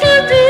to do